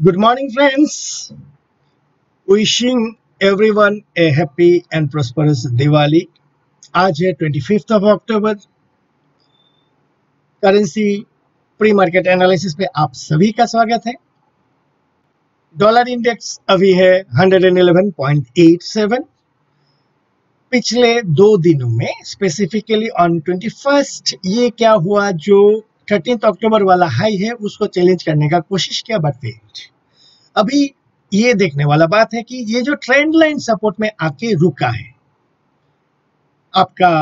Good morning, friends. Wishing everyone a happy and prosperous Diwali. आज है 25th of October currency pre market analysis पे आप सभी का स्वागत है डॉलर इंडेक्स अभी है 111.87 पिछले दो दिनों में स्पेसिफिकली ऑन 21st ये क्या हुआ जो 13th अक्टूबर वाला हाई है, उसको चैलेंज करने का कोशिश किया बट फेल्ड अभी ये देखने वाला बात है कि ये जो ट्रेंड लाइन सपोर्ट में आके रुका है, आपका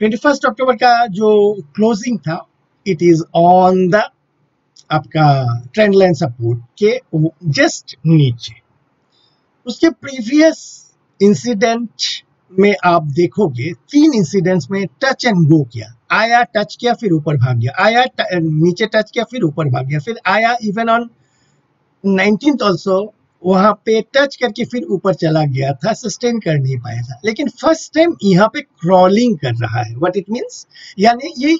21 अक्टूबर का जो क्लोजिंग था इट इज़ ऑन द आपका ट्रेंड लाइन सपोर्ट के जस्ट नीचे. उसके प्रीवियस इंसिडेंट में आप देखोगे, तीन इंसिडेंट्स में टच एंड गो किया। आया टच किया, फिर ऊपर भाग गया। आया नीचे टच किया, फिर ऊपर भाग गया। फिर आया इवन ऑन नाइनटीन ऑल्सो वहाँ पे टच करके फिर ऊपर चला गया था सस्टेन कर नहीं पाया था। लेकिन फ़र्स्ट टाइम यहाँ पे क्रॉलिंग कर रहा है। व्हाट इट मींस यानी ये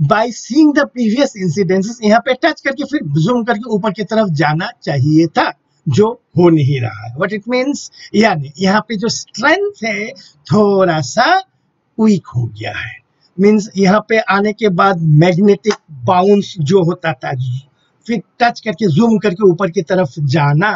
by seeing the previous incidences यहाँ पे टच करके फिर जूम करके ऊपर की तरफ़ जाना चाहिए था, जो हो नहीं रहा है। व्हाट इट मींस यानी यहाँ पे जो स्ट्रेंथ है, थोड़ा सा वीक हो गया है। मींस यहाँ पे आने के बाद मैग्नेटिक बाउंस जो होता था, फिर टच करके जूम करके ऊपर की तरफ़ जाना।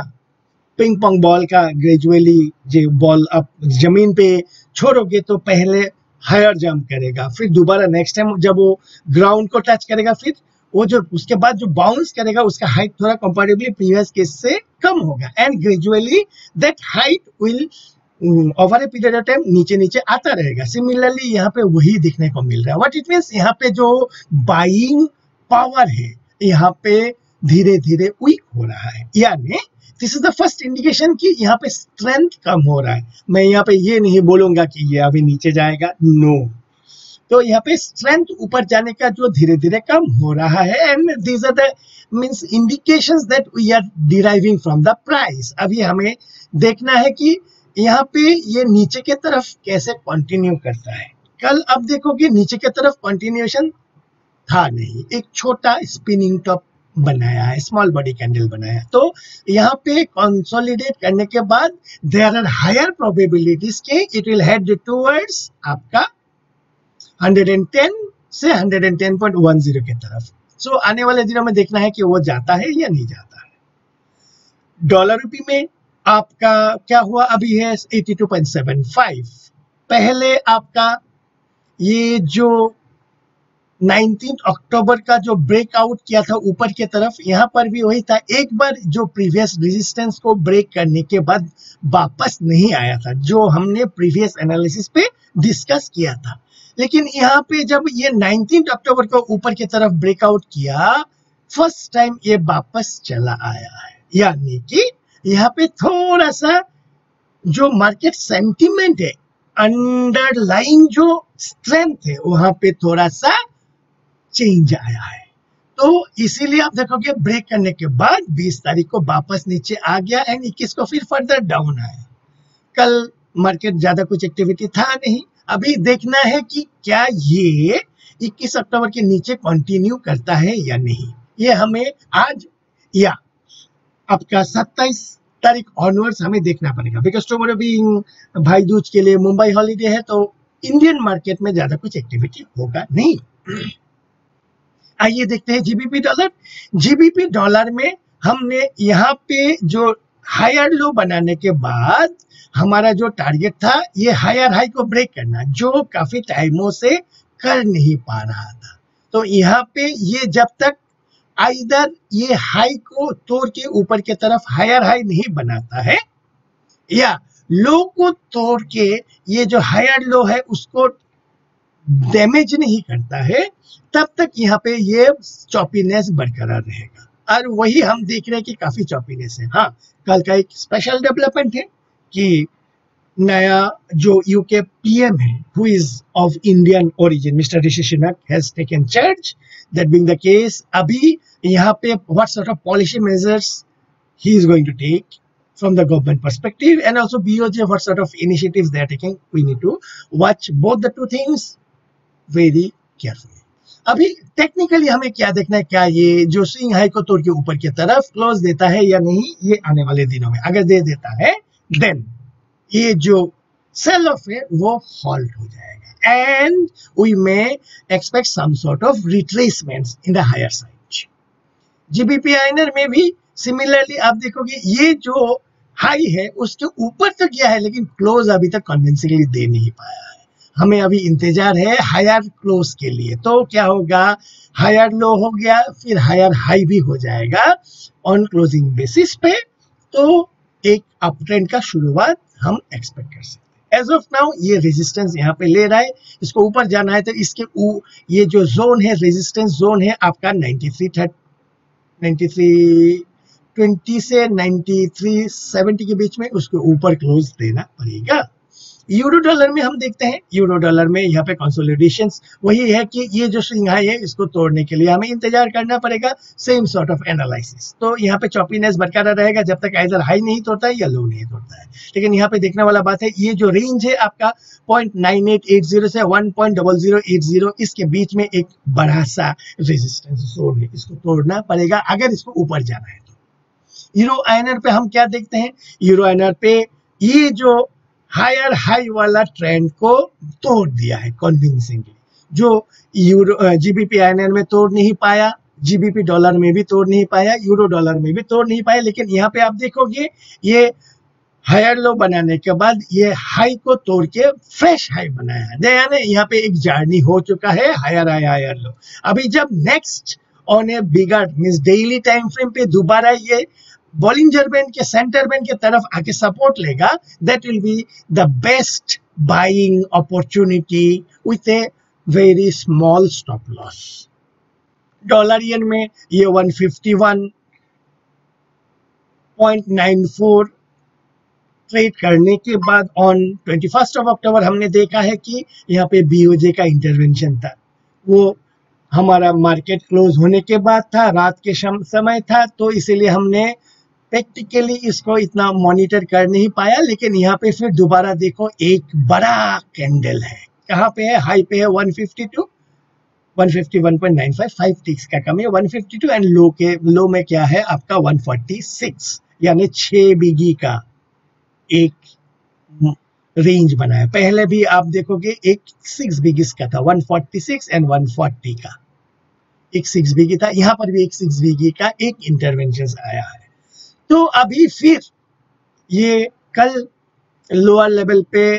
पिंग पोंग बॉल का ग्रेजुअली जो बॉल आप ज़मीन पे छोड़ोगे तो पहले हायर जंप करेगा, फिर दोबारा नेक्स्ट टाइम जब वो ग्राउंड को टच करेगा, फिर वो जो उसके बाद जो बाउंस करेगा, उसका हाइट थोड़ा कंपेरेटिवली प्रीवियस केस से कम होगा। And gradually that height will over a period of time नीचे नीचे आता रहेगा। सिमिलरली यहाँ पे वही देखने को मिल रहा है। व्हाट इट मीन्स यहाँ पे जो बाइंग पावर है, यहाँ पे धीरे धीरे वीक हो रहा है। यानी this is the first indication कि यहाँ पे स्ट्रेंथ कम हो रहा है। मैं यहाँ पे ये नहीं बोलूँगा कि ये अभी नीचे जाएगा। No no. तो यहाँ पे स्ट्रेंथ ऊपर जाने का जो धीरे धीरे कम हो रहा है and these are the means indications that we are deriving from the price अभी हमें देखना है कि यहाँ पे ये नीचे के तरफ़ कैसे कंटिन्यू करता है? कल अब देखोगे नीचे के तरफ़ कंटिन्यूएशन था नहीं। एक छोटा स्पिनिंग टॉप बनाया है स्मॉल बॉडी कैंडल बनाया तो यहाँ पे कंसोलिडेट करने के बाद देर आर हायर प्रोबेबिलिटीज के इट विल हेड टूवर्ड्स आपका 110 से 110.10 की तरफ़। सो so, आने वाले दिनों में देखना है कि वो जाता है या नहीं जाता है। डॉलर रुपी में आपका क्या हुआ अभी है 82.75 पहले आपका ये जो 19 अक्टूबर का जो ब्रेकआउट किया था ऊपर की तरफ़, यहाँ पर भी वही था। एक बार जो प्रीवियस रेजिस्टेंस को ब्रेक करने के बाद वापस नहीं आया था, जो हमने प्रीवियस एनालिसिस पे डिस्कस किया था। लेकिन यहाँ पे जब ये 19 अक्टूबर को ऊपर की तरफ़ ब्रेकआउट किया फ़र्स्ट टाइम ये वापस चला आया है। यानी कि यहाँ पे थोड़ा सा जो मार्केट सेंटिमेंट है अंडरलाइन जो स्ट्रेंथ है, वहाँ पे थोड़ा सा चेंज आया है। तो इसीलिए आप देखोगे ब्रेक करने के बाद 20 तारीख को वापस नीचे आ गया एंड 21 को फिर फर्दर डाउन आया। कल मार्केट ज़्यादा कुछ एक्टिविटी था नहीं। अभी देखना है कि क्या ये 21 अक्टूबर के नीचे कंटिन्यू करता है या नहीं। ये हमें आज या आपका 27 तारीख ऑनवर्ड्स हमें देखना पड़ेगा। बिकॉज़ टुमारो भी भाई दूज के लिए मुंबई हॉलीडे है तो इंडियन मार्केट में ज़्यादा कुछ एक्टिविटी होगा नहीं। आइए देखते हैं जीबीपी डॉलर जीबीपी डॉलर में हमने यहाँ पे जो हायर लो बनाने के बाद हमारा जो टारगेट था, ये हायर हाई को ब्रेक करना, जो काफ़ी टाइमों से कर नहीं पा रहा था। तो यहाँ पे ये जब तक आइदर ये हाई को तोड़ के ऊपर की तरफ़ हायर हाई नहीं बनाता है, या लो को तोड़ के ये जो हायर लो है उसको डैमेज नहीं करता है, तब तक यहाँ पे ये चॉपीनेस बरकरार रहेगा। और वही हम देख रहे हैं कि काफ़ी चौपीनेस है। हाँ कल का एक स्पेशल डेवलपमेंट है कि नया जो यूके पीएम है who is of Indian origin mister Rishi Sunak has taken charge that being the case अभी यहाँ पे what sort of policy measures he is going to take from the government perspective and also BOJ what sort of initiatives they are taking we need to watch both the two things very carefully अभी technically हमें क्या देखना है क्या ये जो swing high को तोड़ के ऊपर की तरफ़ क्लोज देता है या नहीं ये आने वाले दिनों में अगर दे देता है देन ये जो सेल ऑफ़ है वो हॉल्ट हो जाएगा and we may expect some sort of retracement in the higher side GBP INR में भी सिमिलरली आप देखोगे, ये जो हाई है, उसके ऊपर तो गया है, लेकिन क्लोज अभी तक कन्विंसिंगली दे नहीं पाया है। हमें अभी इंतज़ार है हायर क्लोज के लिए। तो क्या होगा? हायर लो हो गया, फिर हायर हाई भी हो जाएगा ऑन क्लोजिंग बेसिस पे। तो एक अप ट्रेंड का शुरुआत हम एक्सपेक्ट कर सकते एज ऑफ़ नाउ ये रेजिस्टेंस यहाँ पे ले रहा है। इसको ऊपर जाना है तो इसके उ, ये जो जोन है रेजिस्टेंस जोन है आपका 93 93 20 से 93 70 के बीच में उसको ऊपर क्लोज देना पड़ेगा। यूरो डॉलर में हम देखते हैं यूरो डॉलर में यहाँ पे कंसोलिडेशन वही है कि ये जो सिंघाई है, इसको तोड़ने के लिए हमें इंतज़ार करना पड़ेगा सेम सॉर्ट ऑफ़ एनालिसिस तो यहाँ पे चॉपीनेस बरकरार रहेगा, जब तक आइजर हाई नहीं तोड़ता है या लो नहीं तोड़ता है। लेकिन यहाँ पे देखने वाला बात है, ये जो रेंज है आपका पॉइंट से वन इसके बीच में एक बड़ा सा रेजिस्टेंस जोन है। इसको तोड़ना पड़ेगा, अगर इसको ऊपर जाना है तो। यूरो आइनर पे हम क्या देखते हैं? यूरो आइनर पे ये जो हायर हाई वाला ट्रेंड को तोड़ दिया है कन्विंसिंगली जो यूरो जीबीपी आईएनआर में तोड़ नहीं पाया जीबीपी डॉलर में भी तोड़ नहीं पाया यूरो डॉलर में भी तोड़ नहीं पाया, लेकिन यहाँ पे आप देखोगे, ये हायर लो बनाने के बाद ये हाई को तोड़ के फ्रेश हाई बनाया है। यानी यहाँ पे एक जर्नी हो चुका है, हायर हाई, हायर लो। अभी जब next on a bigger mean daily time frame पे दोबारा ये बॉलिंजर बैंड के सेंटर बैंड के तरफ़ आके सपोर्ट लेगा that will be the best buying opportunity with a very small stop loss dollar yen में ये 151.94 ट्रेड करने के बाद on twenty first of October हमने देखा है कि यहाँ पे बीओजे का इंटरवेंशन था। वो हमारा मार्केट क्लोज होने के बाद था, रात के समय था तो इसीलिए हमने प्रैक्टिकली इसको इतना मॉनिटर कर नहीं पाया, लेकिन यहाँ पे फिर दोबारा देखो, एक बड़ा कैंडल है। कहाँ पे है? हाई पे है 152 151.95 फाइव टिक्स का कम है। 152 एंड लो के लो में क्या है? आपका 146 यानी बिगी का एक रेंज बना है। पहले भी आप देखोगे, एक सिक्स बिगिस का था 146 एंड 140 का। एक सिक्स बिगी था, यहाँ पर भी एक सिक्स बिगी का एक इंटरवेंशन आया है। तो अभी फिर ये कल लोअर लेवल पे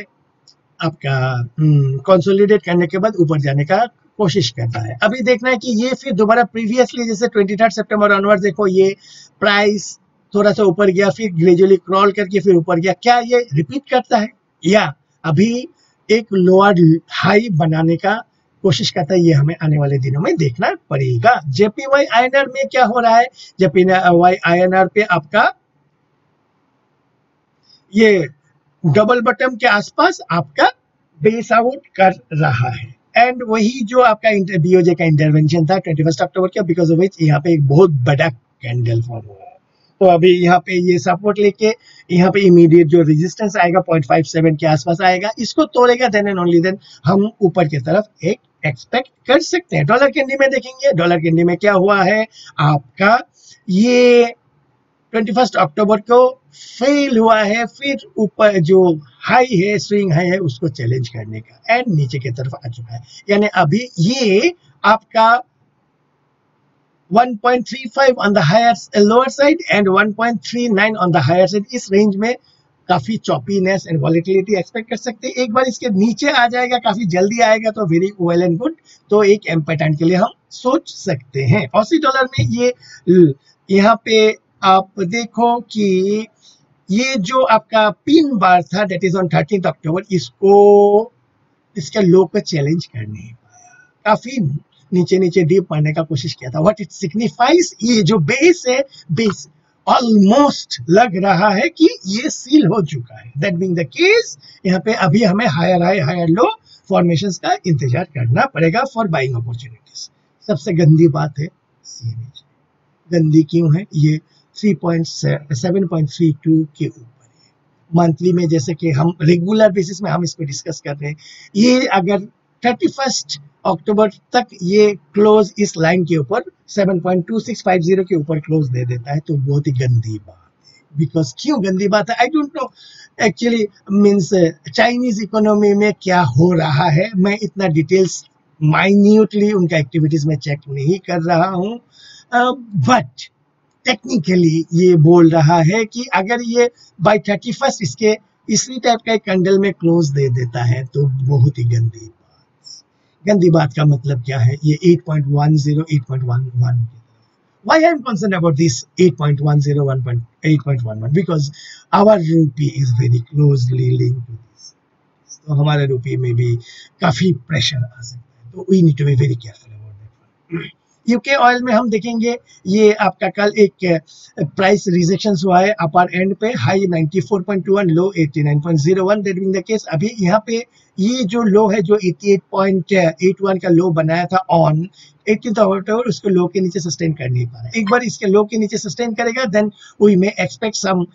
आपका कंसोलिडेट हम्म, करने के बाद ऊपर जाने का कोशिश करता है। अभी देखना है कि ये फिर दोबारा प्रीवियसली जैसे ट्वेंटी थर्ड सेप्टेम्बर ऑनवर्ड देखो ये प्राइस थोड़ा सा ऊपर गया फिर ग्रेजुअली क्रॉल करके फिर ऊपर गया। क्या ये रिपीट करता है? या अभी एक लोअर हाई बनाने का कोशिश करता है ये हमें आने वाले दिनों में देखना पड़ेगा। जेपी जेपीवाई आईएनआर में क्या हो रहा है? जेपीवाई आईएनआर पे आपका ये डबल बटन के आसपास आपका बेस आउट कर रहा है। एंड वही जो आपका बीओजे का इंटरवेंशन था ट्वेंटी फ़र्स्ट अक्टूबर का बिकॉज़ ऑफ़ विच यहाँ पे एक बहुत बड़ा कैंडल फॉर्म हुआ। तो अभी यहाँ पे ये सपोर्ट लेके यहाँ पे इमीडिएट जो रेजिस्टेंस आएगा 0.57 के आसपास आएगा, इसको तोड़ेगा देन एंड ओनली देन हम ऊपर की तरफ़ एक एक्सपेक्ट कर सकते हैं। डॉलर कैंडी में देखेंगे, डॉलर कैंडी में क्या हुआ है? आपका ये ट्वेंटी फ़र्स्ट अक्टूबर को फेल हुआ है, फिर ऊपर जो हाई है, स्विंग हाई है, उसको चैलेंज करने का, एंड नीचे की तरफ़ आ चुका है। यानी अभी ये आपका 1.35 on the higher, lower side and 1.39 on the higher side, इस रेंज में काफ़ी चॉपीनेस एंड वॉलिटिलिटी एक्सपेक्ट कर सकते हैं। एक बार इसके नीचे आ जाएगा, काफ़ी जल्दी आएगा तो वेरी वेल एंड गुड तो एक एम्पेटेंट के लिए हम सोच सकते हैं। ऑसी डॉलर में ये, यहाँ पे आप देखो कि ये जो आपका पिन बार था date is on thirteen October इसको, इसके लो को चैलेंज कर नहीं पाया। काफ़ी नीचे नीचे डीप पढ़ने का कोशिश किया था। व्हाट इट सिग्निफाइज ये जो बेस है बेस ऑलमोस्ट लग रहा है कि ये सील हो चुका है। दैट बीइंग द केस यहाँ पे अभी हमें higher high higher low formation का इंतज़ार करना पड़ेगा फॉर बाइंग अपॉर्चुनिटीज़ सबसे गंदी बात है सीएनएच गंदी क्यों है? ये 3.7.32 के ऊपर मंथली में जैसे कि हम रेगुलर बेसिस में हम इस पर डिस्कस कर रहे हैं। ये अगर थर्टी फ़र्स्ट अक्टूबर तक ये क्लोज इस लाइन के ऊपर 7.2650 के ऊपर क्लोज दे देता है तो बहुत ही गंदी बात है। बिकॉज़ क्यों गंदी बात है? I don't know actually means Chinese economy में क्या हो रहा है? मैं इतना डिटेल्स माइन्यूटली उनका एक्टिविटीज़ में चेक नहीं कर रहा हूँ। बट टेक्निकली ये बोल रहा है कि अगर ये बाई थर्टी फ़र्स्ट इसके, इसी टाइप का एक कैंडल में क्लोज दे देता है तो बहुत ही गंदी गंदी बात का मतलब क्या है? ये 8.10 8.11 why i'm concerned about this 8.10 1.8.11 because our rupee is very closely linked to this. तो हमारे रुपये में भी काफ़ी प्रेशर आ सकता है। तो we need to be very careful about that UK oil में हम देखेंगे, ये आपका कल एक प्राइस रिजेक्शन हुआ है अपर एंड पे high 94.21 low 89.01 that mean the case अभी यहाँ पे ये जो लो है, जो 88.81 का लो बनाया था ऑन 18th अक्टूबर उसको लो के नीचे सस्टेन कर नहीं पा रहा एक बार इसके लो के नीचे सस्टेन करेगा then we may expect some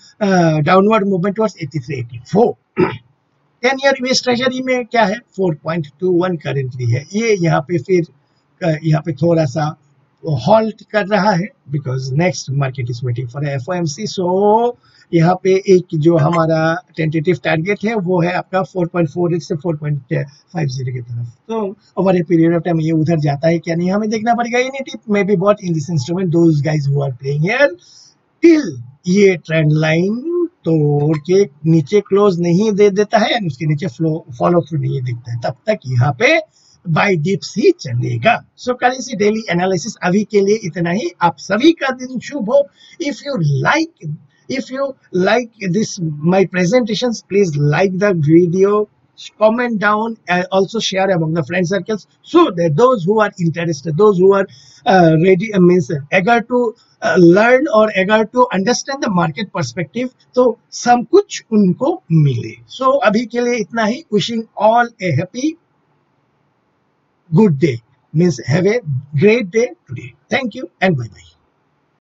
downward movement towards 83 84 ten year US treasury में क्या है? 4.21 करेंटली है। ये यहाँ पे फिर यहाँ पे थोड़ा सा हॉल्ट कर रहा है because next market is waiting for F so यहाँ पे एक जो हमारा टेंटेटिव टारगेट है, वो है आपका 4.48 से 4.50 की तरफ़। तो over a period of time ये उधर जाता है क्या नहीं, हमें देखना पड़ेगा in it may be bought in this instrument those guys who are playing here till ये ट्रेंड लाइन तोड़ के नीचे क्लोज नहीं दे देता है उसके नीचे फ्लो फॉलो थ्रू नहीं दिखता है। तब तक यहाँ पे बाय डिप्स ही चलेगा। सो करेंसी डेली एनालिसिस अभी के लिए इतना ही। आप सभी का दिन शुभ हो। If you like if you like this my presentations please like the video comment down and also share among the friend circles so that those who are interested those who are uh, ready uh, means eager to uh, learn or eager to understand the market perspective तो सब कुछ उनको मिले सो so, अभी के लिए इतना ही wishing all a happy good day means have a great day today thank you and bye bye